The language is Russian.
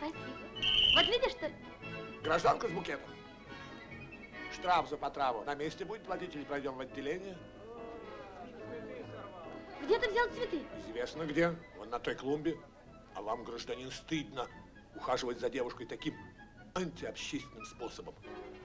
Спасибо. Вот видишь, что... Гражданка с букетом. Штраф за потраву. На месте будет платить или пройдем в отделение? Где ты взял цветы? Известно где. Вон на той клумбе. А вам, гражданин, стыдно ухаживать за девушкой таким антиобщественным способом.